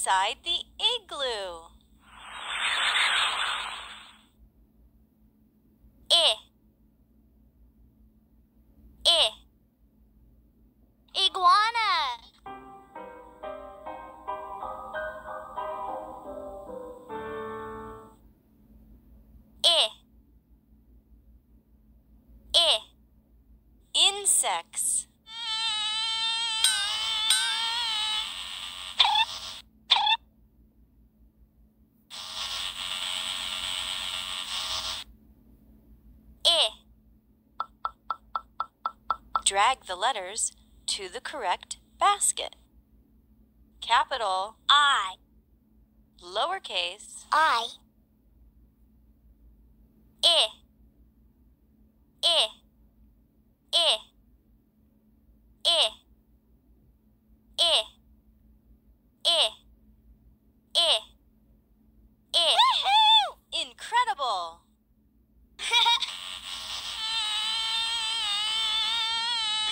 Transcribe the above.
inside the igloo? I. I. Iguana. I. I. Insects. Drag the letters to the correct basket. Capital, I. lowercase, I.